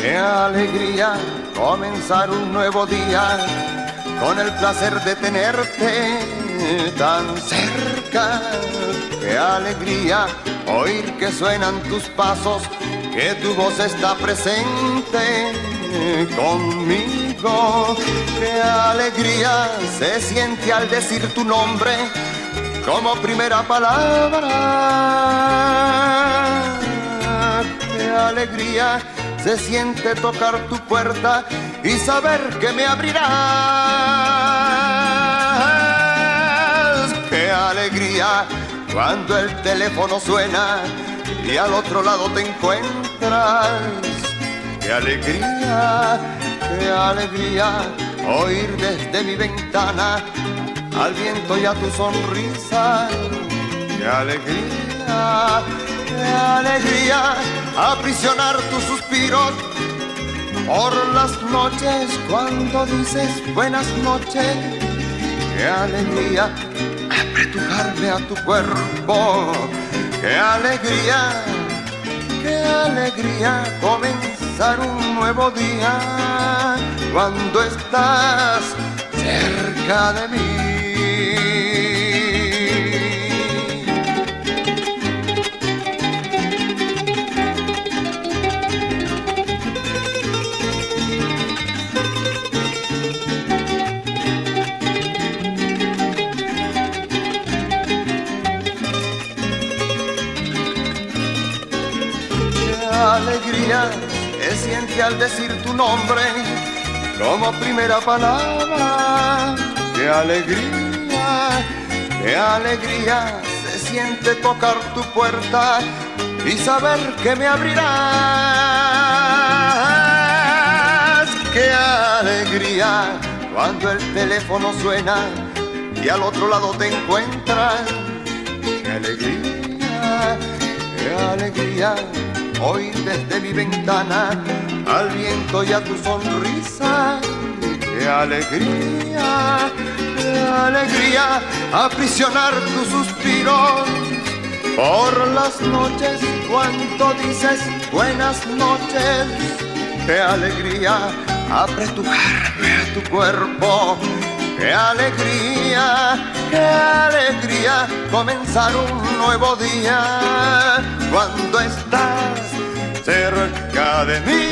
qué alegría comenzar un nuevo día con el placer de tenerte tan cerca. Qué alegría oír que suenan tus pasos, que tu voz está presente conmigo. Qué alegría se siente al decir tu nombre como primera palabra. Qué alegría se siente tocar tu puerta y saber que me abrirás. Qué alegría cuando el teléfono suena y al otro lado te encuentras. Qué alegría, qué alegría oír desde mi ventana al viento y a tu sonrisa. Qué alegría, qué alegría aprisionar tus suspiros por las noches cuando dices buenas noches. Qué alegría apretujarme a tu cuerpo. Qué alegría, qué alegría comenzar un nuevo día cuando estás cerca de mí. Alegría se siente al decir tu nombre como primera palabra. Qué alegría, qué alegría se siente tocar tu puerta y saber que me abrirás. Qué alegría cuando el teléfono suena y al otro lado te encuentras. Qué alegría, qué alegría Hoy desde mi ventana al viento y a tu sonrisa. Qué alegría, qué alegría aprisionar tus suspiros por las noches cuando dices buenas noches. Qué alegría apretujarme a tu cuerpo. Qué alegría, qué alegría comenzar un nuevo día cuando de mí.